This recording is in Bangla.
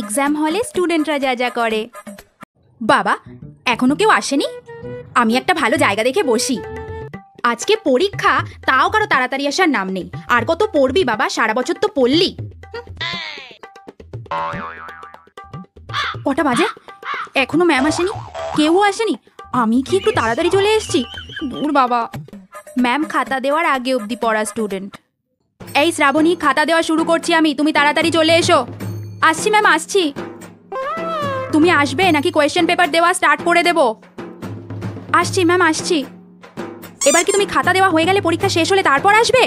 এক্সাম হলে স্টুডেন্টরা যা যা করে। বাবা, এখনও কেউ আসেনি? আমি একটা ভালো জায়গা দেখে বসি। আজকে পরীক্ষা, তাও কারও তাড়াতাড়ি আসার নাম নেই। আর কত পড়বি বাবা? সারা বছর তো পড়লি। কটা বাজে? এখনও ম্যাম আসেনি? কেউ আসেনি? আমি কি একটু তাড়াতাড়ি চলে এসেছি? দূর বাবা। ম্যাম খাতা দেওয়ার আগে অবধি পড়া স্টুডেন্ট এই শ্রাবণী, খাতা দেওয়া শুরু করছি আমি। তুমি তাড়াতাড়ি চলে এসো। আসছি ম্যাম, আসছি। তুমি আসবে নাকি কোয়েশ্চেন পেপার দেওয়া স্টার্ট করে দেব? আসছি ম্যাম, আসছি। এবার কি তুমি খাতা দেওয়া হয়ে গেলে পরীক্ষা শেষ হলে তারপর আসবে?